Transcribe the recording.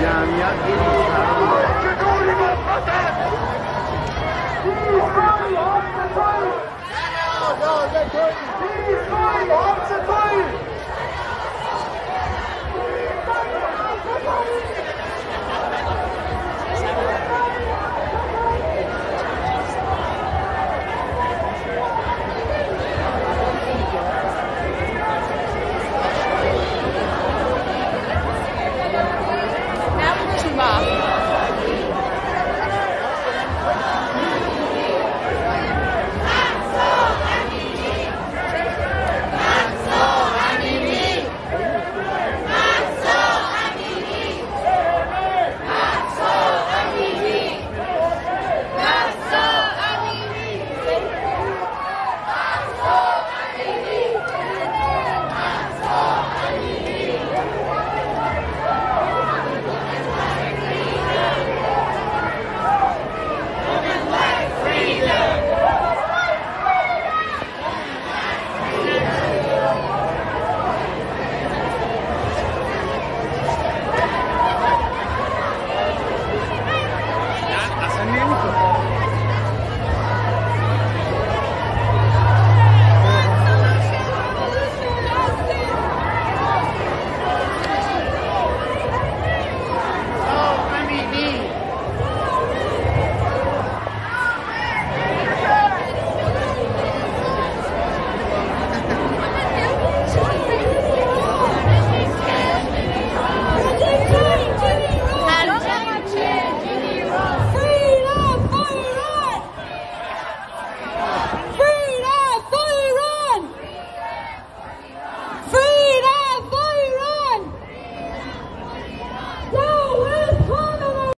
Camia